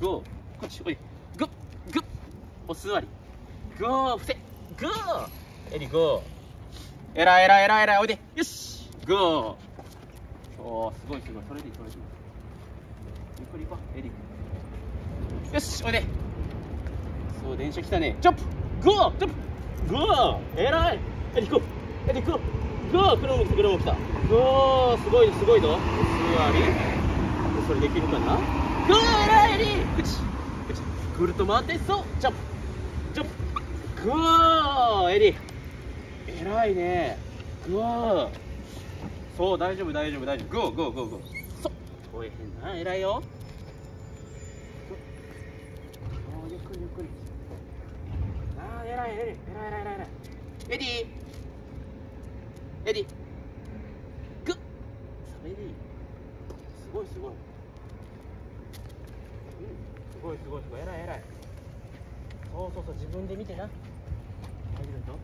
ゴーこっちおいグッグッお座り。ゴー伏せゴー。エリゴー。えらいえらいえらいえらいおいで。よし。ゴー。おーすごいすごいそれでいいそれでいいゆっくり行こうエリよしおいで。そう電車来たね。ジャンプ。ゴージャンプ。ゴーえらいエリゴーエリゴーゴー車も来た車も来たゴーすごいすごいぞお座りそれできるかなゴーエラいエリうちうちぐると回ってそうジャンプジャンプゴーエリえらいねゴーそう大丈夫大丈夫大丈夫ゴーゴーゴーゴーそう大変なえらいよおーゆっくりゆっくりあーえらいえらいえらいえらいえらいえらいエディエディグッそれでいいすごいすごいすごいすごいすごい。偉い偉い。そうそうそう自分で見てな。大丈夫だぞ